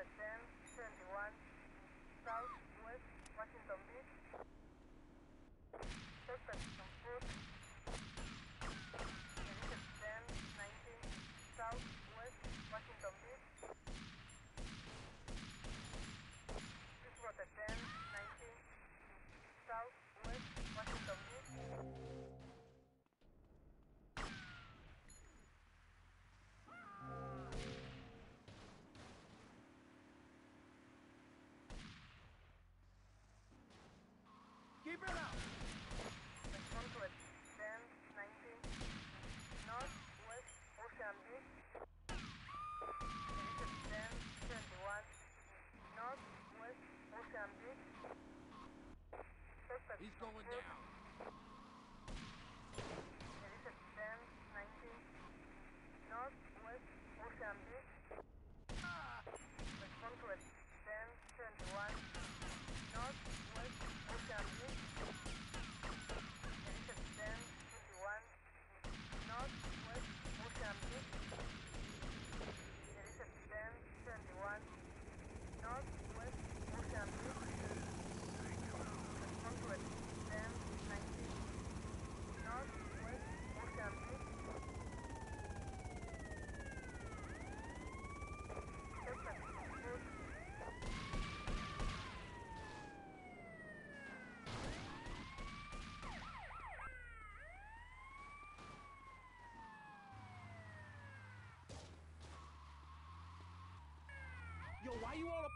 10, 71, Southwest Washington Beach. Suspect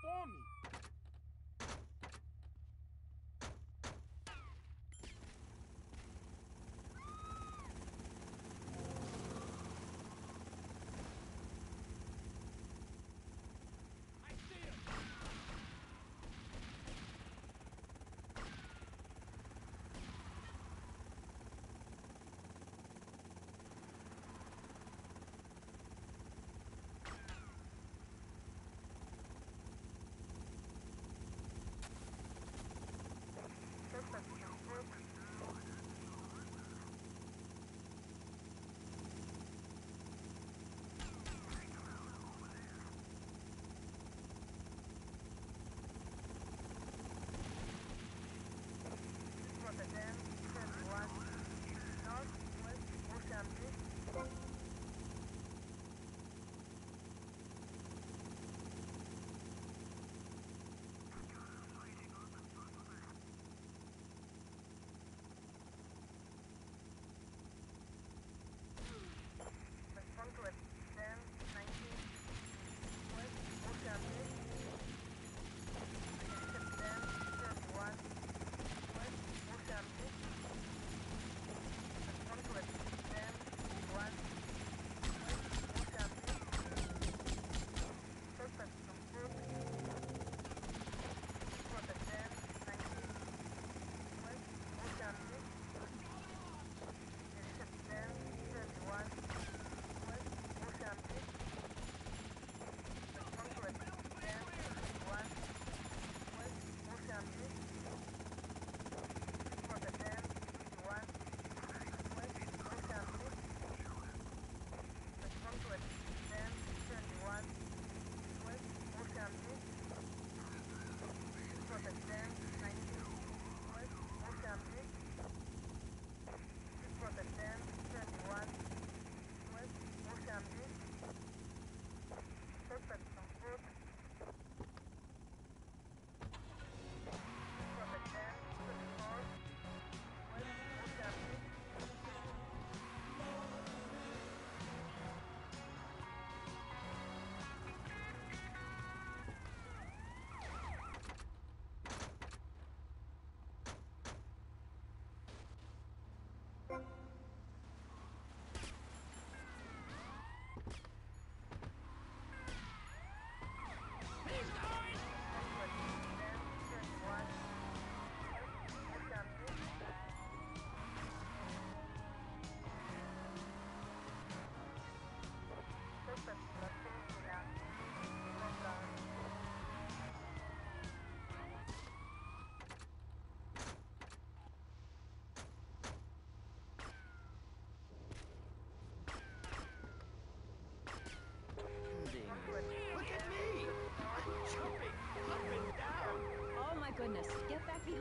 why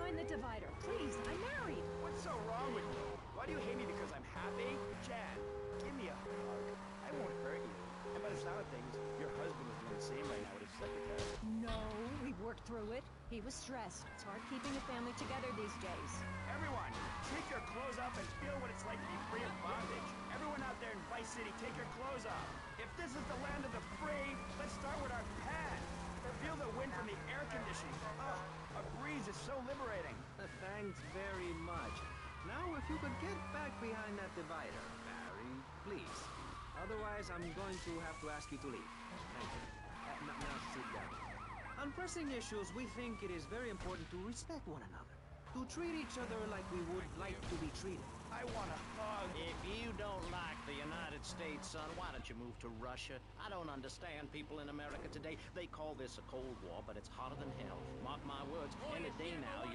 join the divider. Please, I'm married. What's so wrong with you? Why do you hate me because I'm happy? Jan, give me a hug. I won't hurt you. And by the sound of things, your husband is doing the same right now with his secretary. No, we worked through it. He was stressed. It's hard keeping a family together these days. Everyone, take your clothes off and feel what it's like to be free of bondage. Everyone out there in Vice City, take your clothes off. If this is the land of the free, let's start with our pants. Feel the wind from the air conditioning. Oh, breeze is so liberating. Thanks very much. Now, if you could get back behind that divider, Barry, please. Otherwise, I'm going to have to ask you to leave. Thank you. Uh, now sit down. On pressing issues, we think it is very important to respect one another. To treat each other like we would like to be treated. I want a hug. If you don't like the United States, son, why don't you move to Russia? I don't understand people in America today. They call this a Cold War, but it's hotter than hell. Mark my words, any day now,